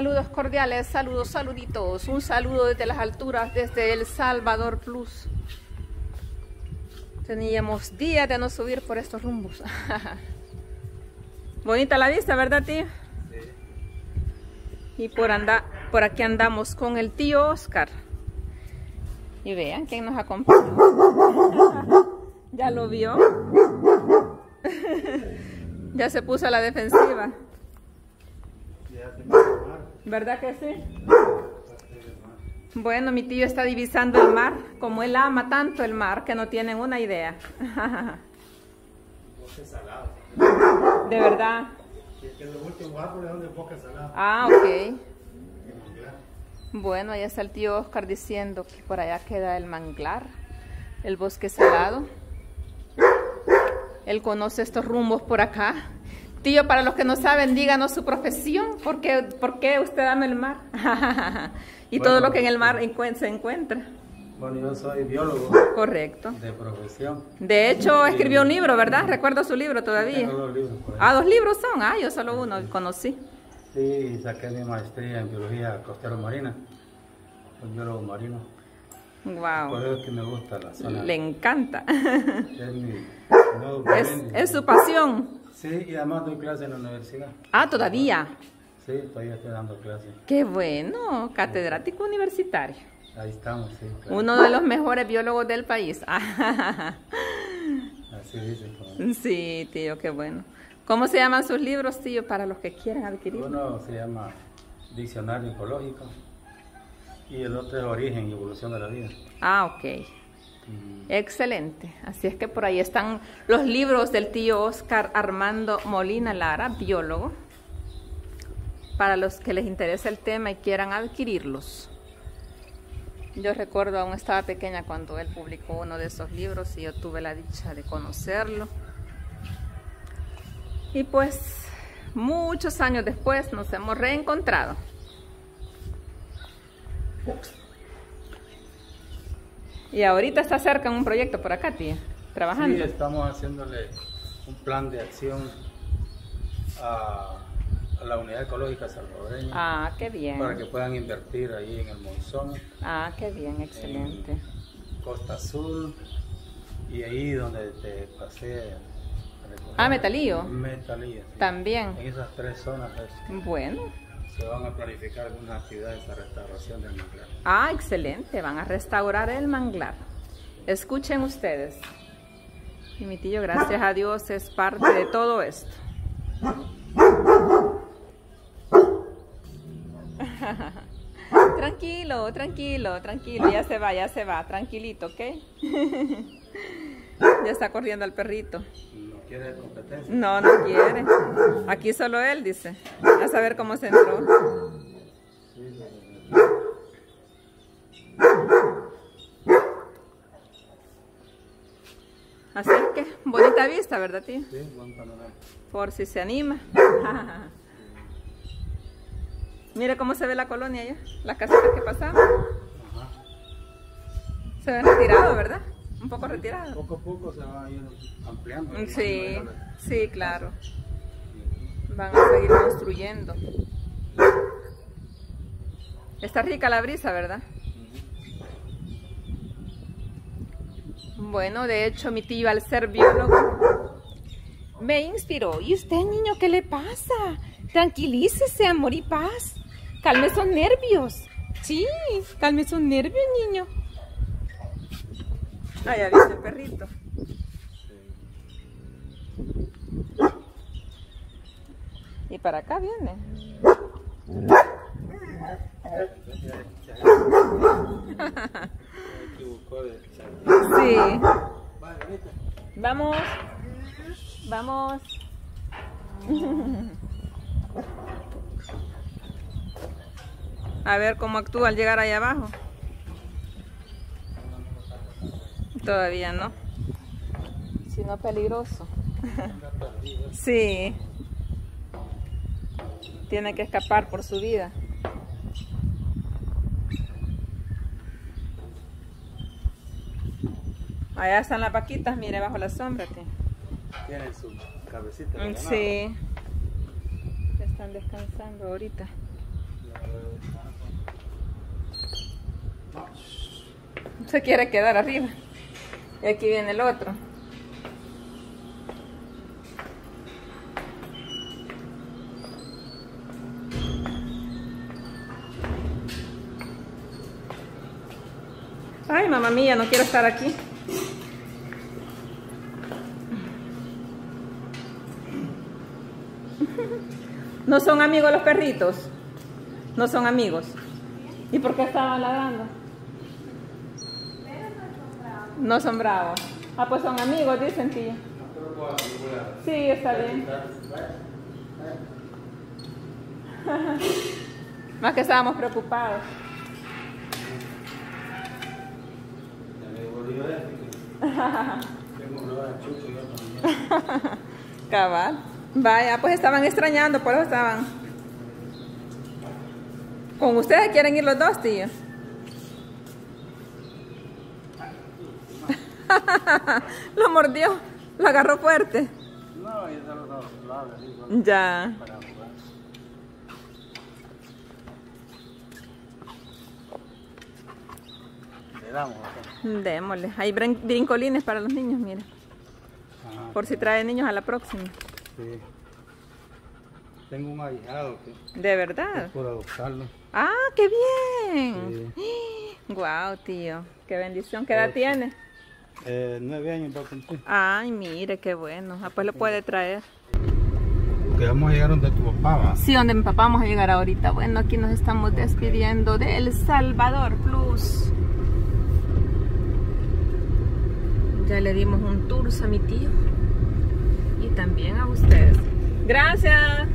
Saludos cordiales, saludos, saluditos. Un saludo desde las alturas, desde El Salvador Plus. Teníamos días de no subir por estos rumbos. Bonita la vista, ¿verdad, tío? Sí. Y por, anda, por aquí andamos con el tío Oscar. Y vean quién nos acompaña. ¿Ya lo vio? ya se puso a la defensiva. ¿Verdad que sí? Bueno, mi tío está divisando el mar, como él ama tanto el mar, que no tienen una idea. ¿De verdad? Ah, ok. Bueno, ahí está el tío Oscar diciendo que por allá queda el manglar, el bosque salado. Él conoce estos rumbos por acá. Tío, para los que no saben, díganos su profesión. ¿Por qué, por qué usted ama el mar? y todo lo que en el mar se encuentra. Bueno, yo soy biólogo. Correcto. De profesión. De hecho, escribió un libro, ¿verdad? Recuerdo su libro todavía. Tengo dos libros. Por ahí. Ah, dos libros son. Ah, yo solo uno conocí. Sí, saqué mi maestría en biología costero marina. Soy biólogo marino. Por Wow. eso es que me gusta la zona. Le encanta. Es, mi, no, es su pasión. Sí, y además doy clase en la universidad. Ah, todavía. Sí, todavía estoy dando clases. Qué bueno. Catedrático universitario. Ahí estamos, sí. claro. Uno de los mejores biólogos del país. Así dicen. como- Sí, tío, qué bueno. ¿Cómo se llaman sus libros, tío, para los que quieran adquirir? Uno se llama Diccionario Ecológico y el otro es Origen y Evolución de la Vida. Ah, ok. Mm, Excelente. Así es que por ahí están los libros del tío Oscar Armando Molina Lara, biólogo, para los que les interesa el tema y quieran adquirirlos. Yo recuerdo, aún estaba pequeña cuando él publicó uno de esos libros y yo tuve la dicha de conocerlo. Y pues muchos años después nos hemos reencontrado. Y ahorita está cerca en un proyecto por acá, tía, trabajando. Sí, estamos haciéndole un plan de acción a, a la unidad ecológica salvadoreña Ah, qué bien. para que puedan invertir ahí en el Monzón, Ah, qué bien, excelente. Costa Azul y ahí donde te pasé. Ah, Metalío. Metalío, sí. También. En esas tres zonas es- Bueno. Se van a planificar algunas actividades de restauración del manglar. Ah, excelente. Van a restaurar el manglar. Escuchen ustedes. Y gracias a Dios, es parte de todo esto. Tranquilo, tranquilo, tranquilo. Ya se va, ya se va. Tranquilito, ¿ok? ya está corriendo el perrito. ¿No quiere competencia? No, no quiere. Aquí solo él dice. A saber cómo se entró. Así que, bonita vista, ¿verdad, tío? Sí, buen panorama. Por si se anima. Mire cómo se ve la colonia allá, las casitas que pasamos. Ajá. Se ven retirados, ¿verdad? Un poco retirados. Poco a poco se va a ir ampliando. Sí, sí, claro. Van a seguir construyendo. Está rica la brisa, ¿verdad? Bueno, de hecho, mi tío, al ser biólogo, me inspiró. ¿Y usted, niño, qué le pasa? Tranquilícese, amor y paz. Calme esos nervios. Sí, calme esos nervios, niño. Ah, ya viste el perrito. Y para acá viene. Sí. Vamos. Vamos. A ver cómo actúa al llegar ahí abajo. Todavía no. Si no, peligroso. Sí. Tiene que escapar por su vida. Allá están las vaquitas, mire, bajo la sombra. tío. Tienen su cabecita. de. Sí. Están descansando ahorita. Se quiere quedar arriba. Y aquí viene el otro. Ay, mamá mía, no quiero estar aquí. ¿No son amigos los perritos? No son amigos. ¿Y por qué estaban ladrando? No son bravos. Ah, pues son amigos, dicen tío. Sí, está bien. Más que estábamos preocupados. Cabal. Vaya, pues estaban extrañando, por eso estaban. ¿Con ustedes quieren ir los dos, tío? lo mordió, lo agarró fuerte. No, ya se lo Ya. Le damos. acá. Démosle. Hay brin- brincolines para los niños, mire. Ajá, Por si trae niños a la próxima. sí. Tengo un ahijado que De verdad. por adoptarlo. Ah, qué bien. Guau, tío. Qué bendición. ¿Qué edad Ocho. tiene? Eh, nueve años va a cumplir. Ay, mire, qué bueno. Ah, pues lo puede traer. Que vamos a llegar donde tu papá va. Sí, donde mi papá vamos a llegar ahorita. Bueno, aquí nos estamos despidiendo de El Salvador Plus. Ya le dimos un tour a mi tío. Y también a ustedes. Gracias.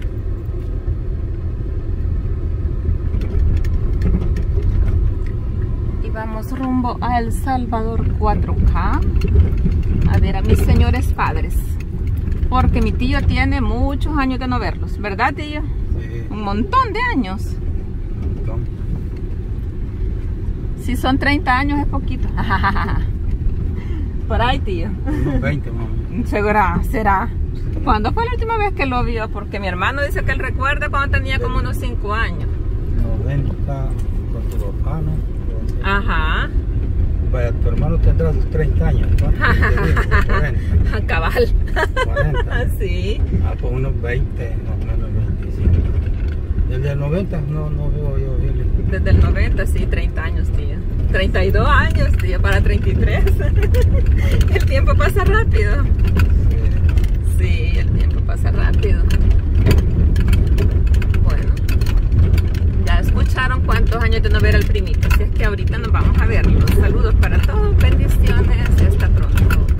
Y vamos rumbo a El Salvador 4K. A ver a mis señores padres. Porque mi tío tiene muchos años de no verlos, ¿verdad, tío? Sí, Un montón de años. un montón. Si son 30 años es poquito. Por ahí, tío. Unos 20 más o menos. Segura, será. ¿Cuándo fue la última vez que lo vio? Porque mi hermano dice que él recuerda cuando tenía como unos 5 años. 90 con tu papá, ¿no? Ajá. Vaya, tu hermano tendrá sus 30 años, ¿no? 40, Cabal. 40. sí. Ah, pues unos 20, más o menos 25. Desde el 90 no, no veo yo bien. Desde el 90, sí, 30 años, tío. 32 años, tío, para 33. el tiempo pasa rápido. Sí, el tiempo pasa rápido. cuántos años de no ver al primito. Así es que ahorita nos vamos a verlo. Saludos para todos, bendiciones hasta pronto.